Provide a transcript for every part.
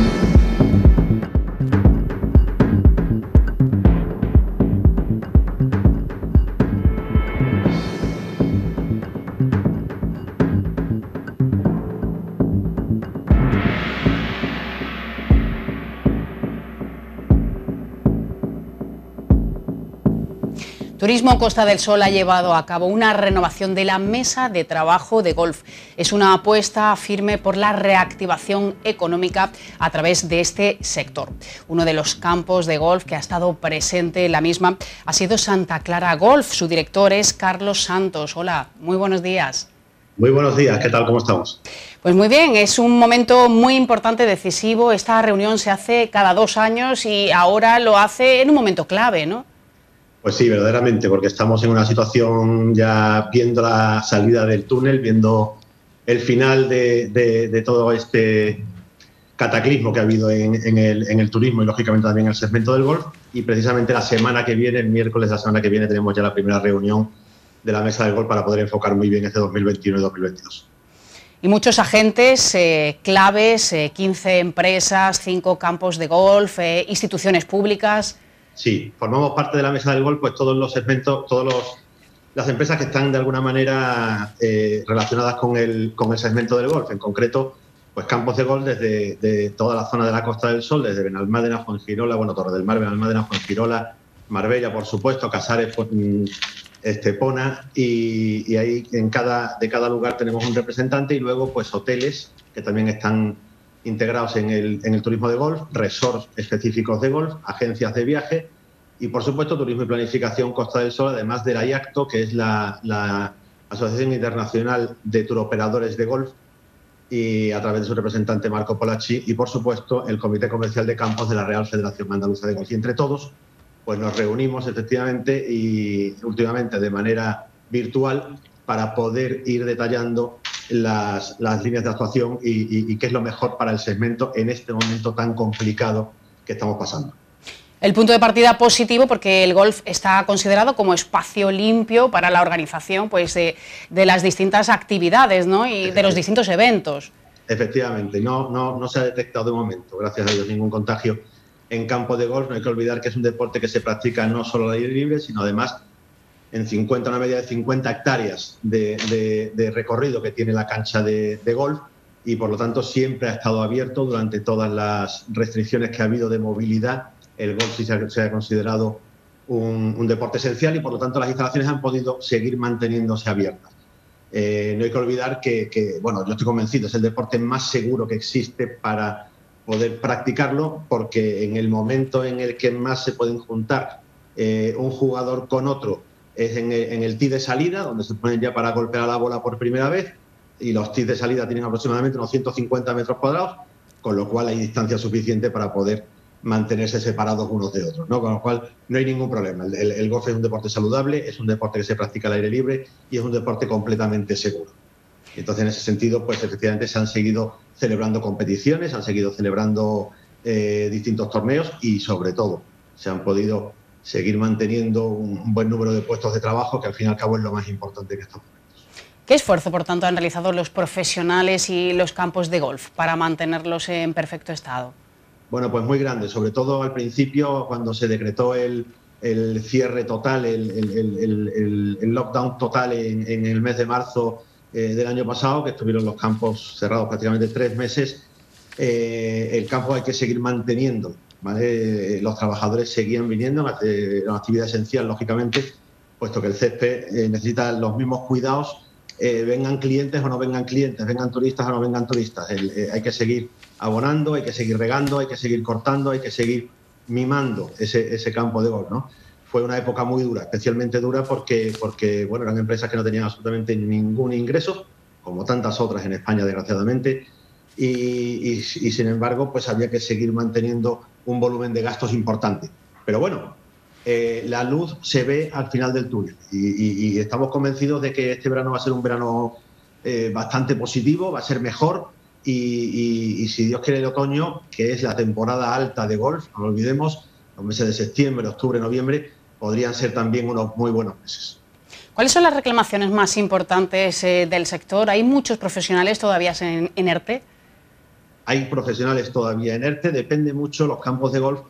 Thank you. Turismo Costa del Sol ha llevado a cabo una renovación de la mesa de trabajo de golf. Es una apuesta firme por la reactivación económica a través de este sector. Uno de los campos de golf que ha estado presente en la misma ha sido Santa Clara Golf. Su director es Carlos Santos. Hola, muy buenos días. Muy buenos días, ¿qué tal? ¿Cómo estamos? Pues muy bien, es un momento muy importante, decisivo. Esta reunión se hace cada dos años y ahora lo hace en un momento clave, ¿no? Pues sí, verdaderamente, porque estamos en una situación ya viendo la salida del túnel, viendo el final de, todo este cataclismo que ha habido en, el, turismo y lógicamente también en el segmento del golf. Y precisamente la semana que viene, el miércoles de la semana que viene, tenemos ya la primera reunión de la mesa del golf para poder enfocar muy bien este 2021 y 2022. Y muchos agentes eh, claves, 15 eh, empresas, 5 campos de golf, eh, instituciones públicas. Sí, formamos parte de la mesa del golf, pues todos los segmentos, todas las empresas que están de alguna manera eh, relacionadas con el, con el segmento del golf. En concreto, pues campos de golf desde toda la zona de la Costa del Sol, desde Benalmádena, Fuengirola, bueno, Torre del Mar, Benalmádena, Fuengirola, Marbella, por supuesto, Casares, pues, mm, Estepona, y, y, ahí en cada, de cada lugar tenemos un representante y luego pues hoteles que también están integrados en el, en el turismo de golf, resorts específicos de golf, agencias de viaje y, por supuesto, turismo y planificación Costa del Sol, además de la IACTO, que es la, la Asociación Internacional de Turoperadores de Golf, y a través de su representante Marco Polacci, y, por supuesto, el Comité Comercial de Campos de la Real Federación Andaluza de Golf. Y entre todos, pues nos reunimos efectivamente y últimamente de manera virtual para poder ir detallando las, líneas de actuación y, qué es lo mejor para el segmento en este momento tan complicado que estamos pasando. El punto de partida positivo porque el golf está considerado como espacio limpio para la organización pues, de, las distintas actividades ¿no? y de los distintos eventos. Efectivamente, no, no, no se ha detectado de momento, gracias a Dios, ningún contagio en campo de golf. No hay que olvidar que es un deporte que se practica no solo al aire libre, sino además en 50, una media de 50 hectáreas de, recorrido que tiene la cancha de, golf y por lo tanto siempre ha estado abierto durante todas las restricciones que ha habido de movilidad. El golf sí se ha, considerado un, deporte esencial y por lo tanto las instalaciones han podido seguir manteniéndose abiertas. Eh, no hay que olvidar que, bueno, yo estoy convencido, es el deporte más seguro que existe para poder practicarlo porque en el momento en el que más se pueden juntar eh, un jugador con otro es en el, tee de salida, donde se ponen ya para golpear la bola por primera vez, y los tees de salida tienen aproximadamente unos 150 metros cuadrados, con lo cual hay distancia suficiente para poder mantenerse separados unos de otros, ¿no? Con lo cual no hay ningún problema. El, golf es un deporte saludable, es un deporte que se practica al aire libre y es un deporte completamente seguro. Entonces, en ese sentido, pues efectivamente se han seguido celebrando competiciones, han seguido celebrando eh, distintos torneos y sobre todo se han podido seguir manteniendo un, buen número de puestos de trabajo, que al fin y al cabo es lo más importante que estamos ¿Qué esfuerzo, por tanto, han realizado los profesionales y los campos de golf para mantenerlos en perfecto estado? Bueno, pues muy grande, sobre todo al principio, cuando se decretó el, cierre total, el, lockdown total en, el mes de marzo eh, del año pasado, que estuvieron los campos cerrados prácticamente tres meses. Eh, el campo hay que seguir manteniendo los trabajadores seguían viniendo, una actividad esencial, lógicamente, puesto que el césped eh, necesita los mismos cuidados, eh, vengan clientes o no vengan clientes, vengan turistas o no vengan turistas. Eh, hay que seguir abonando, hay que seguir regando, hay que seguir cortando, hay que seguir mimando ese, campo de golf. ¿no? Fue una época muy dura, especialmente dura porque, porque bueno, eran empresas que no tenían absolutamente ningún ingreso, como tantas otras en España, desgraciadamente, y, sin embargo, pues había que seguir manteniendo un volumen de gastos importante. Pero bueno, eh, la luz se ve al final del túnel y, estamos convencidos de que este verano va a ser un verano eh, bastante positivo, va a ser mejor y, si Dios quiere el otoño, que es la temporada alta de golf, no lo olvidemos, los meses de septiembre, octubre, noviembre, podrían ser también unos muy buenos meses. ¿Cuáles son las reclamaciones más importantes eh, del sector? ¿Hay muchos profesionales todavía en, en ERTE? Hay profesionales todavía en ERTE, depende mucho los campos de golf.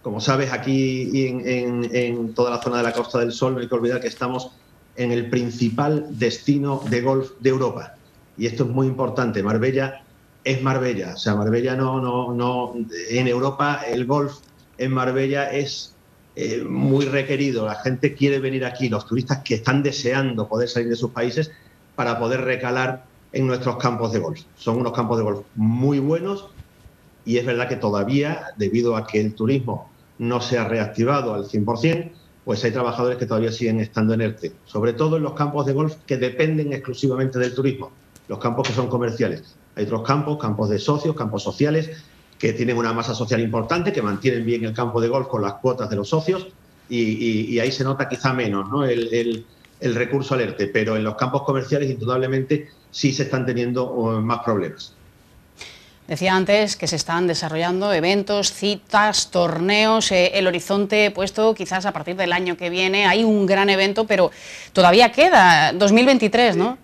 Como sabes, aquí en, en toda la zona de la Costa del Sol, no hay que olvidar que estamos en el principal destino de golf de Europa. Y esto es muy importante. Marbella es Marbella. O sea, Marbella no, no, no. En Europa el golf en Marbella es eh, muy requerido. La gente quiere venir aquí, los turistas que están deseando poder salir de sus países para poder recalar en nuestros campos de golf. Son unos campos de golf muy buenos y es verdad que todavía, debido a que el turismo no se ha reactivado al 100%, pues hay trabajadores que todavía siguen estando en ERTE, sobre todo en los campos de golf que dependen exclusivamente del turismo, los campos que son comerciales. Hay otros campos, campos de socios, campos sociales, que tienen una masa social importante, que mantienen bien el campo de golf con las cuotas de los socios y, ahí se nota quizá menos ¿no? el, recurso al ERTE, pero en los campos comerciales indudablemente sí se están teniendo uh, más problemas. Decía antes que se están desarrollando eventos, citas, torneos, eh, el horizonte puesto quizás a partir del año que viene. Hay un gran evento, pero todavía queda, 2023, ¿no?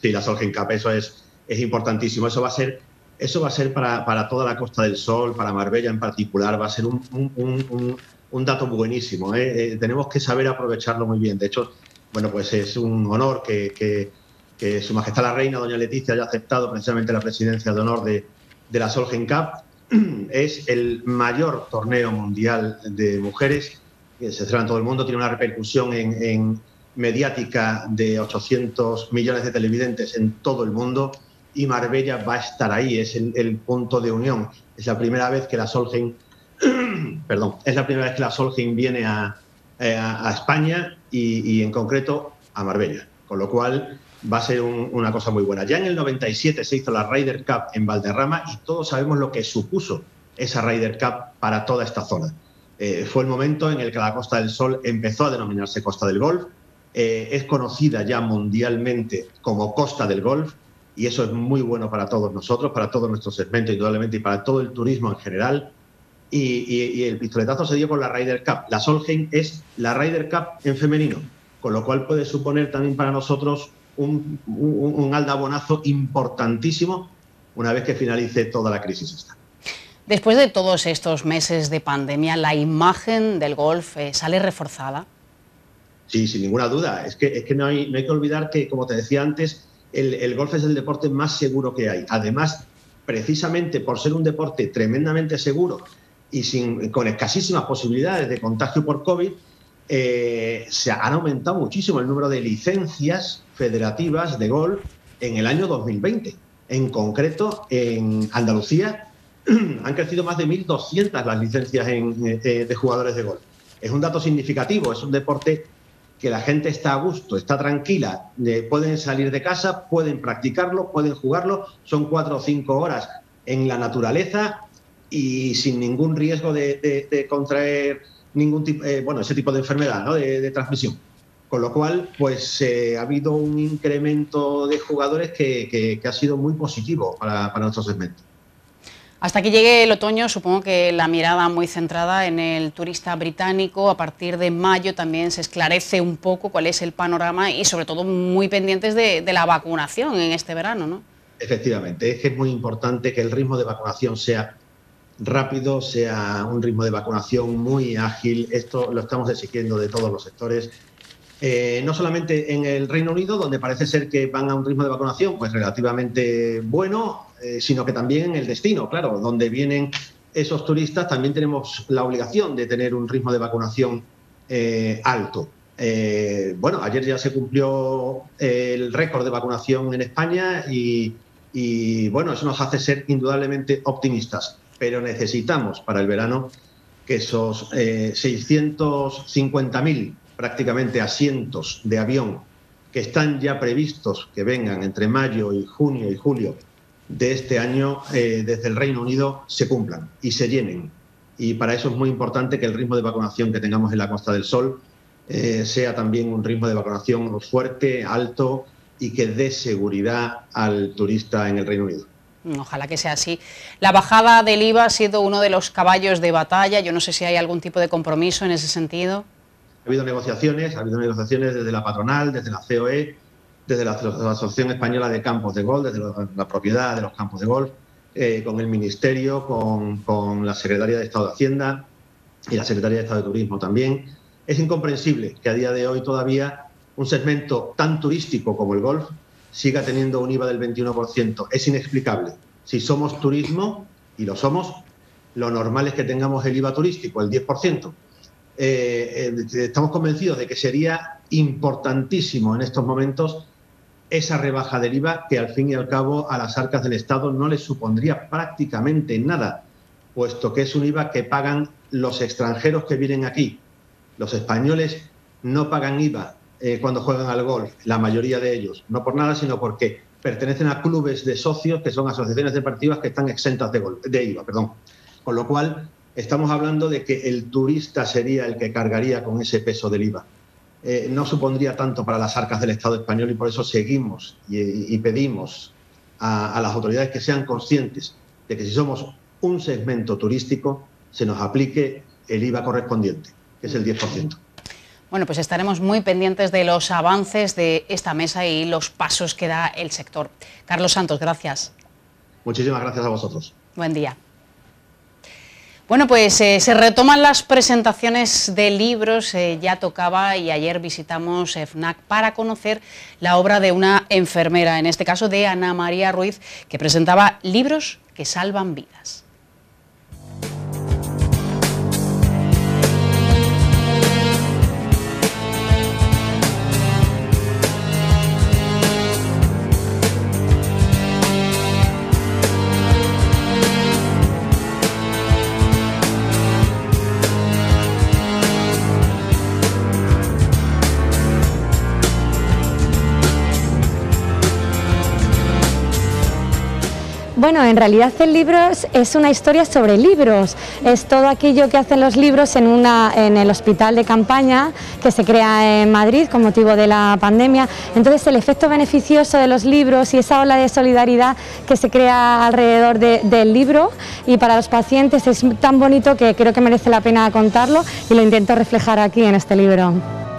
Sí, la Solheim Cup, eso es, es importantísimo. Eso va a ser, eso va a ser para, para, toda la Costa del Sol, para Marbella en particular, va a ser un, un, un, dato buenísimo. ¿eh? Eh, tenemos que saber aprovecharlo muy bien. De hecho, bueno, pues es un honor que, que, que Su Majestad la Reina, Doña Leticia, haya aceptado precisamente la presidencia de honor de de la Solheim Cup. Es el mayor torneo mundial de mujeres que se celebra en todo el mundo, tiene una repercusión en, mediática de 800 millones de televidentes en todo el mundo y Marbella va a estar ahí, es el, punto de unión. Es la primera vez que la Solheim, perdón, es la primera vez que la Solheim viene a, eh, España y, y en concreto a Marbella, con lo cual va a ser una cosa muy buena. Ya en el 97 se hizo la Ryder Cup en Valderrama y todos sabemos lo que supuso esa Ryder Cup para toda esta zona. Eh, fue el momento en el que la Costa del Sol empezó a denominarse Costa del Golf. Eh, es conocida ya mundialmente como Costa del Golf y eso es muy bueno para todos nosotros, para todo nuestro segmento indudablemente y para todo el turismo en general. Y, y el pistoletazo se dio con la Ryder Cup. La Solheim es la Ryder Cup en femenino, con lo cual puede suponer también para nosotros un, un, aldabonazo importantísimo una vez que finalice toda la crisis esta. Después de todos estos meses de pandemia, ¿la imagen del golf eh, sale reforzada? Sí, sin ninguna duda. Es que, es que no, hay, no hay que olvidar que, como te decía antes, el, el, golf es el deporte más seguro que hay. Además, precisamente por ser un deporte tremendamente seguro y sin, con escasísimas posibilidades de contagio por COVID, eh, se han aumentado muchísimo el número de licencias federativas de golf en el año 2020. En concreto, en Andalucía han crecido más de 1.200 las licencias eh, de jugadores de golf. Es un dato significativo, es un deporte que la gente está a gusto, está tranquila, pueden salir de casa, pueden practicarlo, pueden jugarlo, son cuatro o cinco horas en la naturaleza y sin ningún riesgo de contraer ningún tipo, eh, bueno, ese tipo de enfermedad ¿no? de, transmisión. Con lo cual, pues eh, ha habido un incremento de jugadores que, ha sido muy positivo para, para nuestro segmento. Hasta que llegue el otoño, supongo que la mirada muy centrada en el turista británico. A partir de mayo también se esclarece un poco cuál es el panorama y sobre todo muy pendientes de, de la vacunación en este verano, ¿no? Efectivamente, es que es muy importante que el ritmo de vacunación sea rápido, sea un ritmo de vacunación muy ágil. Esto lo estamos exigiendo de todos los sectores. Eh, no solamente en el Reino Unido, donde parece ser que van a un ritmo de vacunación pues relativamente bueno, eh, sino que también en el destino, claro, donde vienen esos turistas, también tenemos la obligación de tener un ritmo de vacunación eh, alto. bueno, ayer ya se cumplió el récord de vacunación en España y, y bueno, eso nos hace ser indudablemente optimistas pero necesitamos para el verano que esos eh, 650.000 prácticamente asientos de avión que están ya previstos que vengan entre mayo y junio y julio de este año eh, desde el Reino Unido se cumplan y se llenen. Y para eso es muy importante que el ritmo de vacunación que tengamos en la Costa del Sol eh, sea también un ritmo de vacunación fuerte, alto y que dé seguridad al turista en el Reino Unido. Ojalá que sea así. La bajada del IVA ha sido uno de los caballos de batalla. Yo no sé si hay algún tipo de compromiso en ese sentido. Ha habido negociaciones, ha habido negociaciones desde la patronal, desde la COE, desde la, Asociación Española de Campos de Golf, desde la, propiedad de los campos de golf. eh, con el Ministerio, con, con la Secretaría de Estado de Hacienda y la Secretaría de Estado de Turismo también. Es incomprensible que a día de hoy todavía un segmento tan turístico como el golf siga teniendo un IVA del 21%. Es inexplicable. Si somos turismo, y lo somos, lo normal es que tengamos el IVA turístico, el 10%. Eh, eh, estamos convencidos de que sería importantísimo en estos momentos esa rebaja del IVA que al fin y al cabo a las arcas del Estado no les supondría prácticamente nada, puesto que es un IVA que pagan los extranjeros que vienen aquí. Los españoles no pagan IVA eh, cuando juegan al golf, la mayoría de ellos, no por nada, sino porque pertenecen a clubes de socios que son asociaciones deportivas que están exentas de, de IVA. Perdón. Con lo cual, estamos hablando de que el turista sería el que cargaría con ese peso del IVA. Eh, no supondría tanto para las arcas del Estado español y por eso seguimos y, pedimos a, las autoridades que sean conscientes de que si somos un segmento turístico, se nos aplique el IVA correspondiente, que es el 10%. Bueno, pues estaremos muy pendientes de los avances de esta mesa y los pasos que da el sector. Carlos Santos, gracias. Muchísimas gracias a vosotros. Buen día. Bueno, pues eh, se retoman las presentaciones de libros, eh, ya tocaba y ayer visitamos FNAC para conocer la obra de una enfermera, en este caso de Ana María Ruiz, que presentaba libros que salvan vidas. Bueno, en realidad el libro es una historia sobre libros, es todo aquello que hacen los libros en, el hospital de campaña que se crea en Madrid con motivo de la pandemia. Entonces el efecto beneficioso de los libros y esa ola de solidaridad que se crea alrededor del libro y para los pacientes es tan bonito que creo que merece la pena contarlo y lo intento reflejar aquí en este libro.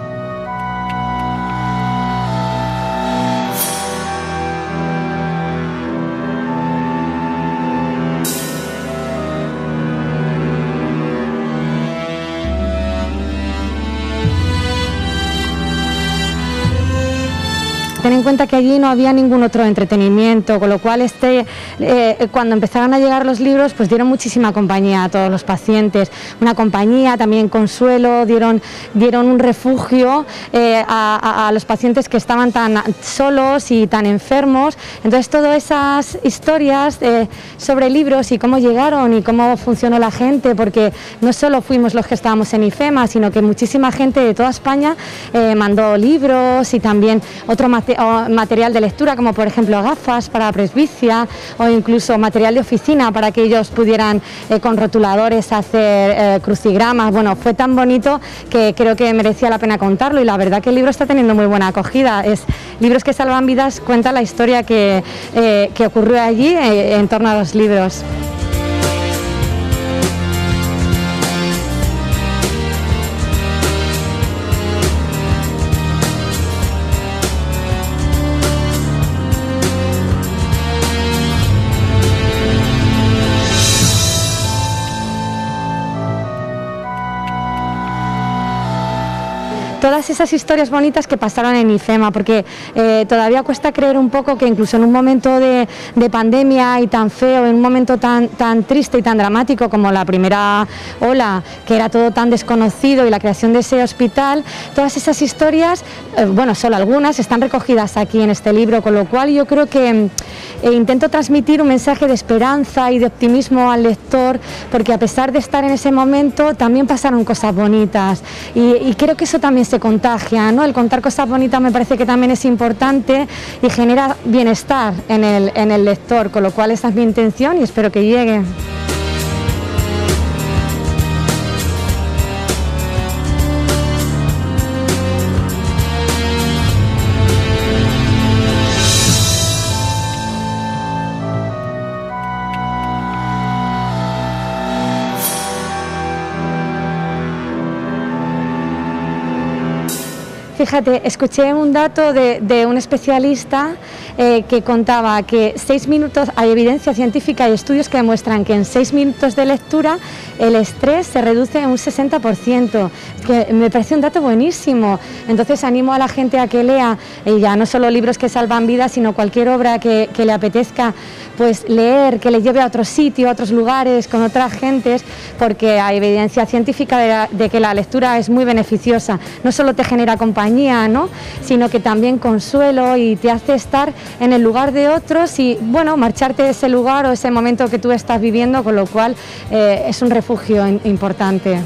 Que allí no había ningún otro entretenimiento, con lo cual este, eh, cuando empezaron a llegar los libros, pues dieron muchísima compañía a todos los pacientes, una compañía, también consuelo, dieron, dieron un refugio eh, a, los pacientes que estaban tan solos y tan enfermos. Entonces todas esas historias eh, sobre libros y cómo llegaron y cómo funcionó la gente, porque no solo fuimos los que estábamos en IFEMA, sino que muchísima gente de toda España mandó libros y también otro material material de lectura, como por ejemplo gafas para presbicia o incluso material de oficina para que ellos pudieran eh, con rotuladores hacer eh, crucigramas. Bueno, fue tan bonito que creo que merecía la pena contarlo y la verdad que el libro está teniendo muy buena acogida. Es Libros que salvan vidas cuenta la historia que, eh, que ocurrió allí en torno a los libros. Todas esas historias bonitas que pasaron en IFEMA, porque eh, todavía cuesta creer un poco que incluso en un momento de, pandemia y tan feo, en un momento tan, tan triste y tan dramático como la primera ola, que era todo tan desconocido y la creación de ese hospital, todas esas historias, eh, bueno, solo algunas, están recogidas aquí en este libro, con lo cual yo creo que eh, intento transmitir un mensaje de esperanza y de optimismo al lector, porque a pesar de estar en ese momento, también pasaron cosas bonitas. Y, y creo que eso también se contagia, ¿no? El contar cosas bonitas me parece que también es importante y genera bienestar en el, en el lector, con lo cual esa es mi intención y espero que llegue. Fíjate, escuché un dato de, un especialista eh, que contaba que seis minutos, hay evidencia científica y estudios que demuestran que en seis minutos de lectura el estrés se reduce en un 60%, que me parece un dato buenísimo. Entonces animo a la gente a que lea, y ya no solo libros que salvan vidas, sino cualquier obra que, que le apetezca pues leer, que le lleve a otro sitio, a otros lugares, con otras gentes, porque hay evidencia científica de, que la lectura es muy beneficiosa. No solo te genera compañía, ¿no? sino que también consuelo y te hace estar en el lugar de otros y, bueno, marcharte de ese lugar o ese momento que tú estás viviendo, con lo cual eh, es un refugio importante.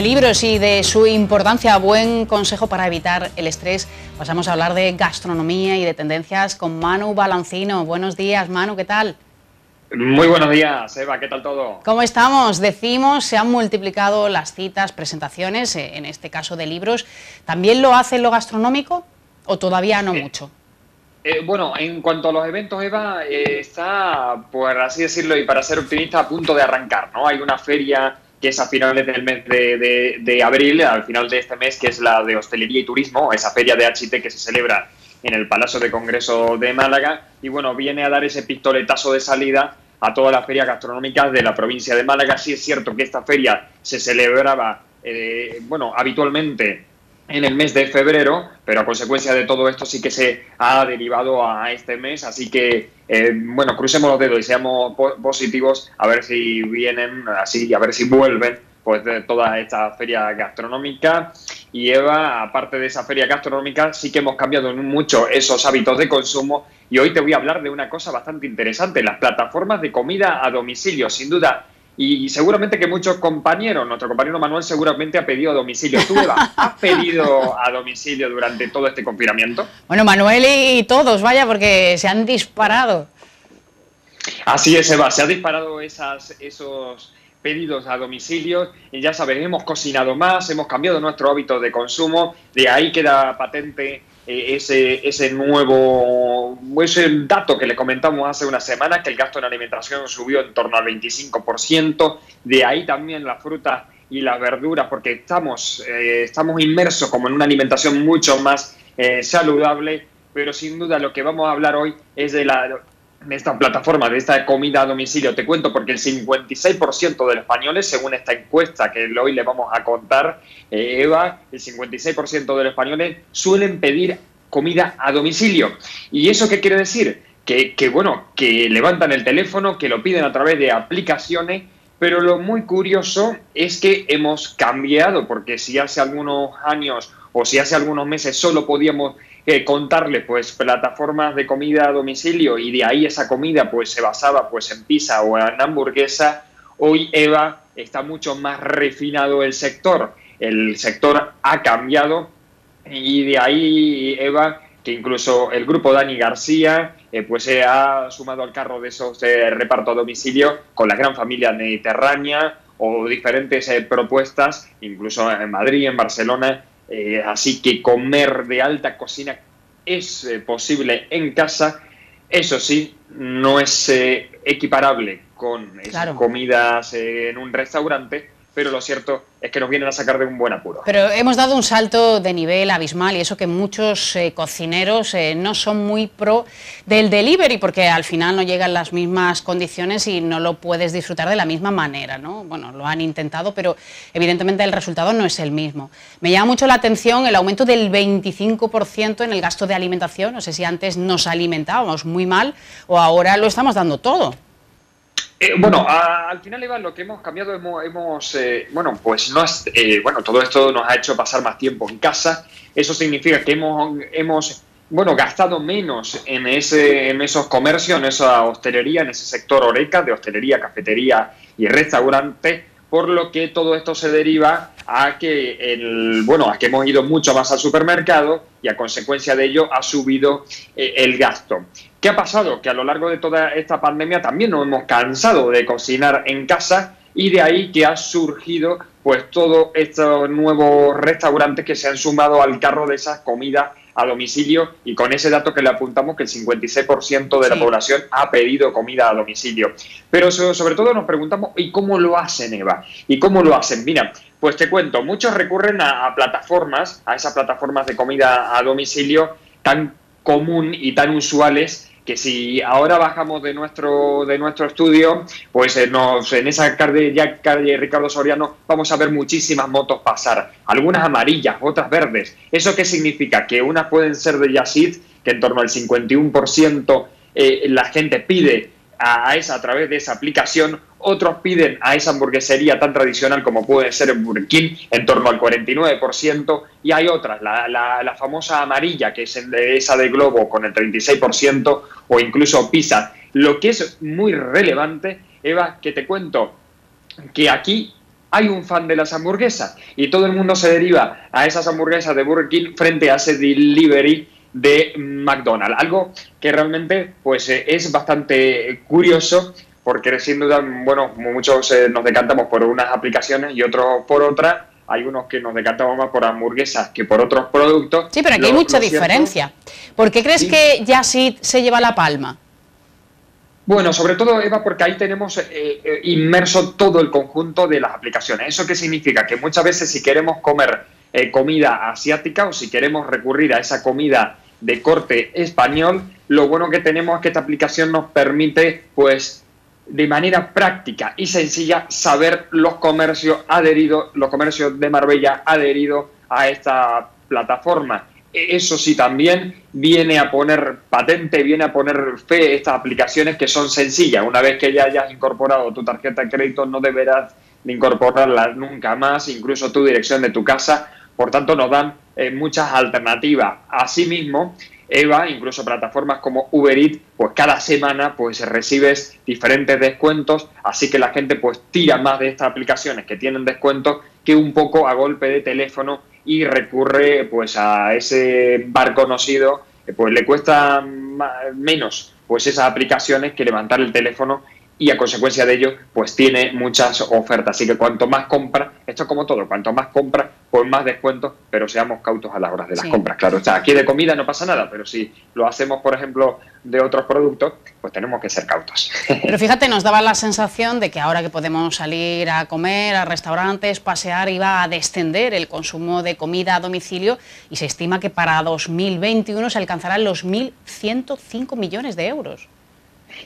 De libros y de su importancia, buen consejo para evitar el estrés. Pasamos a hablar de gastronomía y de tendencias con Manu Balancino. Buenos días, Manu, ¿qué tal? Muy buenos días, Eva, ¿qué tal todo? ¿Cómo estamos? Decimos, se han multiplicado las citas, presentaciones, eh, en este caso de libros. ¿También lo hace lo gastronómico o todavía no eh, mucho? Eh, bueno, en cuanto a los eventos, Eva, está, por así decirlo, y para ser optimista, a punto de arrancar, ¿no? Hay una feria que es a finales del mes de, abril, al final de este mes, que es la de hostelería y turismo, esa feria de HT que se celebra en el Palacio de Congreso de Málaga. Y bueno, viene a dar ese pistoletazo de salida a todas las ferias gastronómicas de la provincia de Málaga. Sí es cierto que esta feria se celebraba, eh, bueno, habitualmente en el mes de febrero, pero a consecuencia de todo esto sí que se ha derivado a este mes, así que eh, bueno, crucemos los dedos y seamos positivos a ver si vienen así, a ver si vuelven pues de toda esta feria gastronómica. Y Eva, aparte de esa feria gastronómica, sí que hemos cambiado mucho esos hábitos de consumo y hoy te voy a hablar de una cosa bastante interesante, las plataformas de comida a domicilio, sin duda y seguramente que muchos compañeros, nuestro compañero Manuel seguramente ha pedido a domicilio. ¿Tú, Eva, has pedido a domicilio durante todo este confinamiento? Bueno, Manuel y todos, vaya, porque se han disparado. Así es, Eva, se han disparado esas, esos pedidos a domicilio y ya sabes, hemos cocinado más, hemos cambiado nuestro hábito de consumo, de ahí queda patente ese, ese nuevo ese dato que le comentamos hace una semana, que el gasto en alimentación subió en torno al 25%, de ahí también las frutas y las verduras, porque estamos, eh, estamos inmersos como en una alimentación mucho más eh, saludable, pero sin duda lo que vamos a hablar hoy es de la de esta plataforma, de esta comida a domicilio. Te cuento porque el 56% de los españoles, según esta encuesta que hoy le vamos a contar, eh, Eva, el 56% de los españoles suelen pedir comida a domicilio. ¿Y eso qué quiere decir? Que, que, bueno, que levantan el teléfono, que lo piden a través de aplicaciones, pero lo muy curioso es que hemos cambiado, porque si hace algunos años o si hace algunos meses solo podíamos eh, contarle pues plataformas de comida a domicilio y de ahí esa comida pues se basaba pues en pizza o en hamburguesa, hoy Eva está mucho más refinado el sector. El sector ha cambiado y de ahí Eva que incluso el grupo Dani García eh, pues se ha sumado al carro de esos eh, reparto a domicilio con la gran familia mediterránea o diferentes propuestas, incluso en Madrid, en Barcelona, eh, así que comer de alta cocina es eh, posible en casa. Eso sí, no es eh, equiparable con esas comidas en un restaurante, pero lo cierto es que nos vienen a sacar de un buen apuro. Pero hemos dado un salto de nivel abismal y eso que muchos eh, cocineros eh, no son muy pro del delivery porque al final no llegan las mismas condiciones y no lo puedes disfrutar de la misma manera, ¿no? Bueno, lo han intentado, pero evidentemente el resultado no es el mismo. Me llama mucho la atención el aumento del 25% en el gasto de alimentación. No sé si antes nos alimentábamos muy mal o ahora lo estamos dando todo. Eh, bueno, al final, Iván, lo que hemos cambiado, hemos, eh, bueno, pues no eh, bueno, todo esto nos ha hecho pasar más tiempo en casa. Eso significa que hemos, hemos bueno, gastado menos en, ese, en esos comercios, en esa hostelería, en ese sector oreca de hostelería, cafetería y restaurante, por lo que todo esto se deriva a que el, bueno, a que hemos ido mucho más al supermercado y a consecuencia de ello ha subido el gasto. ¿Qué ha pasado? Que a lo largo de toda esta pandemia también nos hemos cansado de cocinar en casa y de ahí que ha surgido pues todos estos nuevos restaurantes que se han sumado al carro de esas comidas a domicilio y con ese dato que le apuntamos que el 56% de la población ha pedido comida a domicilio. Pero sobre todo nos preguntamos, ¿y cómo lo hacen, Eva? ¿Y cómo lo hacen? Mira, pues te cuento, muchos recurren a, plataformas, a esas plataformas de comida a domicilio tan común y tan usuales que si ahora bajamos de nuestro de nuestro estudio, pues eh, en esa calle, ya Ricardo Soriano vamos a ver muchísimas motos pasar, algunas amarillas, otras verdes. ¿Eso qué significa? Que unas pueden ser de Yacid, que en torno al 51% eh, la gente pide a, esa a través de esa aplicación, otros piden a esa hamburguesería tan tradicional como puede ser en Burger King, en torno al 49%, y hay otras, la, la, famosa amarilla, que es esa de Globo con el 36%, o incluso Pizza. Lo que es muy relevante, Eva, que te cuento, que aquí hay un fan de las hamburguesas y todo el mundo se deriva a esas hamburguesas de Burger King frente a ese delivery de McDonald's. Algo que realmente pues, eh, es bastante curioso porque sin duda, bueno, muchos eh, nos decantamos por unas aplicaciones y otros por otras. Hay unos que nos decantamos más por hamburguesas que por otros productos. Sí, pero aquí hay mucha diferencia. ¿Por qué crees que ya sí se lleva la palma? Bueno, sobre todo, Eva, porque ahí tenemos eh, inmerso todo el conjunto de las aplicaciones. ¿Eso qué significa? Que muchas veces si queremos comer eh, comida asiática o si queremos recurrir a esa comida de corte español, lo bueno que tenemos es que esta aplicación nos permite, pues, de manera práctica y sencilla, saber los comercios adheridos, los comercios de Marbella adheridos a esta plataforma. E, eso sí, también viene a poner patente, viene a poner fe estas aplicaciones que son sencillas. Una vez que ya hayas incorporado tu tarjeta de crédito, no deberás de incorporarla nunca más, incluso tu dirección de tu casa por tanto, nos dan eh, muchas alternativas. Asimismo, Eva, incluso plataformas como Uber Eats, pues cada semana pues recibes diferentes descuentos, así que la gente pues tira más de estas aplicaciones que tienen descuentos que un poco a golpe de teléfono y recurre pues a ese bar conocido, pues le cuesta menos pues esas aplicaciones que levantar el teléfono y a consecuencia de ello, pues tiene muchas ofertas. Así que cuanto más compra, esto es como todo, cuanto más compra, pues más descuentos, pero seamos cautos a la hora de las compras. Claro, o sea, aquí de comida no pasa nada, pero si lo hacemos, por ejemplo, de otros productos, pues tenemos que ser cautos. Pero fíjate, nos daba la sensación de que ahora que podemos salir a comer, a restaurantes, pasear, iba a descender el consumo de comida a domicilio y se estima que para 2021 se alcanzarán los 1.105 millones de euros.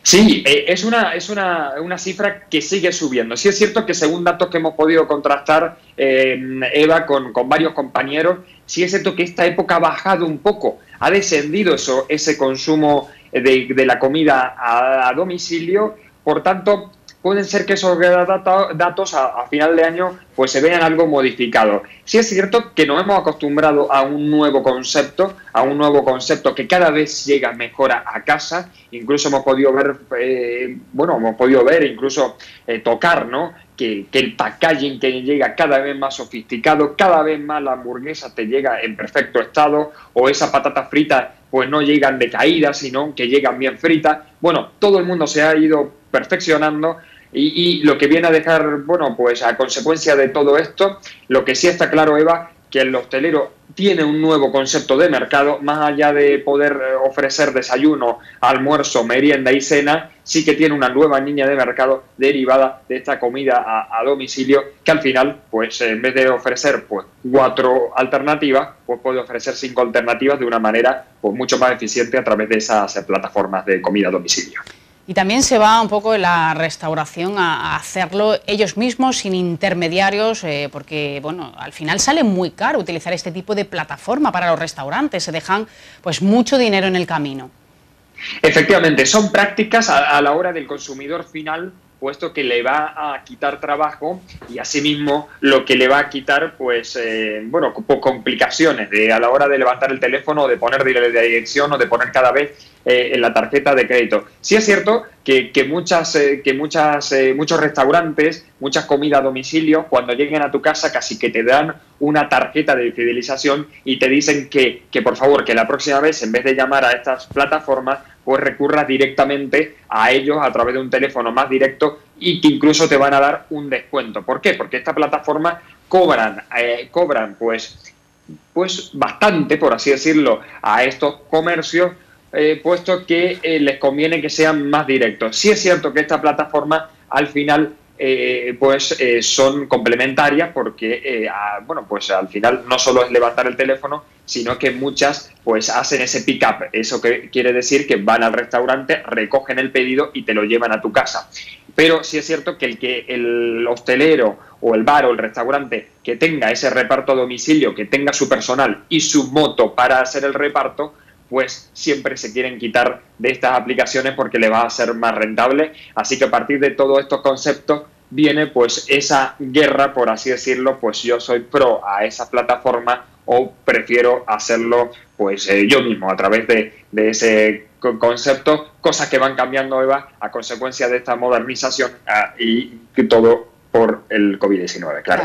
Sí, eh, es, una, es una, una, cifra que sigue subiendo. Sí es cierto que según datos que hemos podido contrastar, eh, Eva, con, con, varios compañeros, sí es cierto que esta época ha bajado un poco, ha descendido eso, ese consumo de, de la comida a, a domicilio. Por tanto, pueden ser que esos datos a, final de año pues se vean algo modificados. Sí es cierto que nos hemos acostumbrado a un nuevo concepto, a un nuevo concepto que cada vez llega mejor a, casa, incluso hemos podido ver, eh, bueno, hemos podido ver, incluso eh, tocar, ¿no? Que, el packaging que llega cada vez más sofisticado, cada vez más la hamburguesa te llega en perfecto estado, o esa patata frita pues no llegan de caída, sino que llegan bien fritas. Bueno, todo el mundo se ha ido perfeccionando y, lo que viene a dejar, bueno, pues a consecuencia de todo esto, lo que sí está claro, Eva, que el hostelero tiene un nuevo concepto de mercado, más allá de poder eh, ofrecer desayuno, almuerzo, merienda y cena, sí que tiene una nueva línea de mercado derivada de esta comida a, domicilio, que al final, pues en vez de ofrecer pues cuatro alternativas, pues puede ofrecer cinco alternativas de una manera pues mucho más eficiente a través de esas plataformas de comida a domicilio. Y también se va un poco la restauración a, hacerlo ellos mismos, sin intermediarios, eh, porque bueno, al final sale muy caro utilizar este tipo de plataforma para los restaurantes, se dejan pues mucho dinero en el camino. Efectivamente, son prácticas a, la hora del consumidor final puesto que le va a quitar trabajo y asimismo lo que le va a quitar, pues, eh, bueno, complicaciones de, a la hora de levantar el teléfono o de poner dirección o de poner cada vez eh, en la tarjeta de crédito. Sí es cierto que, muchas, eh, que muchas, eh, muchos restaurantes, muchas comidas a domicilio, cuando lleguen a tu casa casi que te dan una tarjeta de fidelización y te dicen que, que por favor, que la próxima vez en vez de llamar a estas plataformas, pues recurras directamente a ellos a través de un teléfono más directo y que incluso te van a dar un descuento. ¿Por qué? Porque esta plataforma cobran, cobran pues pues bastante, por así decirlo, a estos comercios, eh, puesto que eh, les conviene que sean más directos. Sí es cierto que esta plataforma al final eh, pues son complementarias porque bueno pues al final no solo es levantar el teléfono sino que muchas pues hacen ese pick up eso que quiere decir que van al restaurante recogen el pedido y te lo llevan a tu casa pero sí es cierto que el que el hostelero o el bar o el restaurante que tenga ese reparto a domicilio, que tenga su personal y su moto para hacer el reparto, pues siempre se quieren quitar de estas aplicaciones porque le va a ser más rentable. Así que a partir de todos estos conceptos viene pues esa guerra, por así decirlo, pues yo soy pro a esa plataforma o prefiero hacerlo pues eh, yo mismo a través de, de ese concepto, cosas que van cambiando, Eva, a consecuencia de esta modernización ah, y todo por el COVID-19, claro.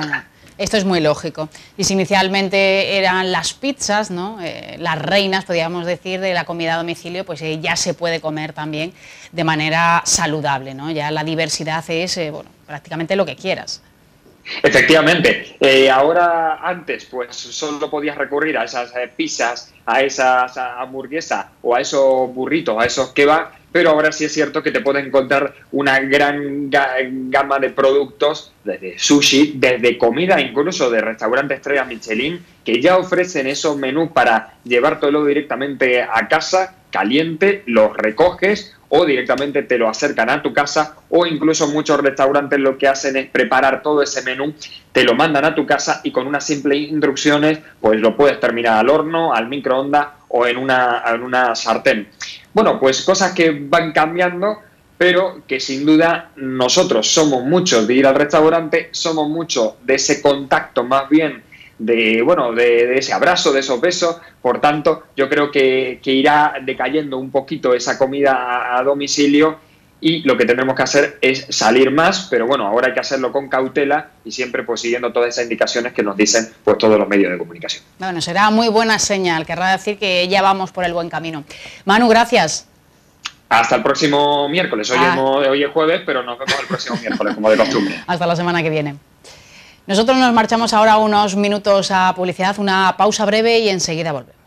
Esto es muy lógico. Y si inicialmente eran las pizzas, ¿no? Eh, las reinas, podríamos decir, de la comida a domicilio, pues eh, ya se puede comer también de manera saludable. ¿no? Ya la diversidad es eh, bueno, prácticamente lo que quieras. Efectivamente. ahora, antes, pues solo podías recurrir a esas pizzas, a esas hamburguesas o a esos burritos, a esos kebabs pero ahora sí es cierto que te puedes encontrar una gran gama de productos, desde sushi, desde comida, incluso de restaurantes estrella Michelin, que ya ofrecen esos menús para llevártelo directamente a casa, caliente, los recoges o directamente te lo acercan a tu casa o incluso muchos restaurantes lo que hacen es preparar todo ese menú, te lo mandan a tu casa y con unas simples instrucciones pues lo puedes terminar al horno, al microondas o en una, en una sartén. Bueno, pues cosas que van cambiando, pero que sin duda nosotros somos muchos de ir al restaurante, somos muchos de ese contacto más bien de bueno de, ese abrazo, de esos besos. Por tanto, yo creo que, irá decayendo un poquito esa comida a, domicilio y lo que tendremos que hacer es salir más, pero bueno, ahora hay que hacerlo con cautela y siempre pues siguiendo todas esas indicaciones que nos dicen pues todos los medios de comunicación. Bueno, será muy buena señal, querrá decir que ya vamos por el buen camino. Manu, gracias. Hasta el próximo miércoles. Hoy, ah. hoy es jueves, pero nos vemos el próximo miércoles, como de costumbre. Hasta la semana que viene. Nosotros nos marchamos ahora unos minutos a publicidad, una pausa breve y enseguida volvemos.